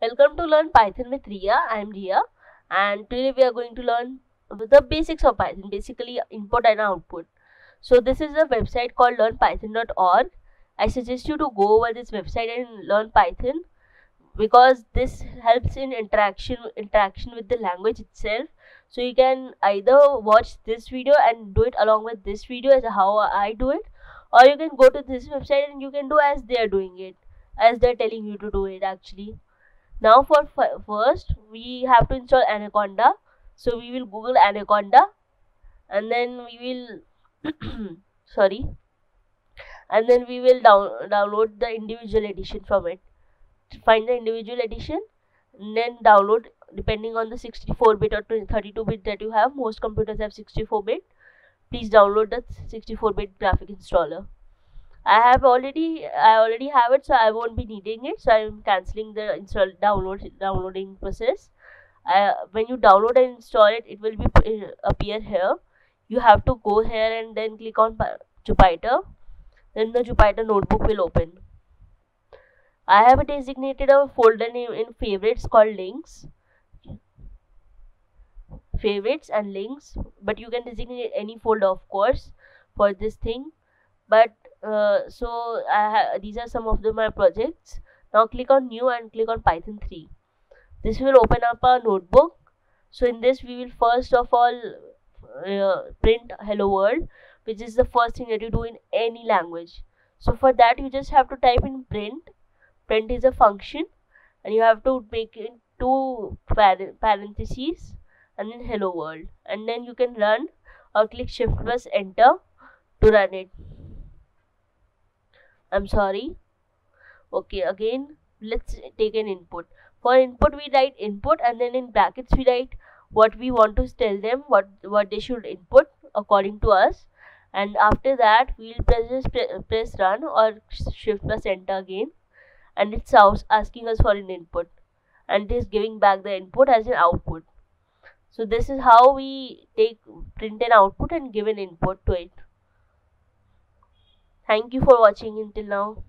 Welcome to Learn Python with Ria. I am Ria and today we are going to learn the basics of Python, basically input and output. So this is a website called learnpython.org. I suggest you to go over this website and learn Python because this helps in interaction interaction with the language itself. So you can either watch this video and do it along with this video as how I do it or you can go to this website and you can do as they are doing it as they're telling you to do it actually now for first we have to install anaconda. So we will google anaconda. And then we will sorry. And then we will down download the individual edition from it. Find the individual edition and then download depending on the 64 bit or 32 bit that you have. Most computers have 64 bit. Please download the 64 bit graphic installer I have already I already have it so I won't be needing it. So I'm cancelling the install download downloading process. Uh, when you download and install it it will be uh, appear here. You have to go here and then click on Jupyter. Then the Jupyter notebook will open. I have designated a folder name in favorites called links. Favorites and links but you can designate any folder of course for this thing. But uh, so these are some of the, my projects. Now click on new and click on python 3 this will open up a notebook. So in this we will first of all uh, print hello world which is the first thing that you do in any language. So for that you just have to type in print. Print is a function and you have to make it two parentheses and then hello world. And then you can run or click shift plus enter to run it I'm sorry. Okay, again, let's take an input. For input, we write input and then in brackets, we write what we want to tell them, what, what they should input according to us. And after that, we'll press, press run or shift plus enter again. And it's asking us for an input. And it is giving back the input as an output. So this is how we take print an output and give an input to it. Thank you for watching until now.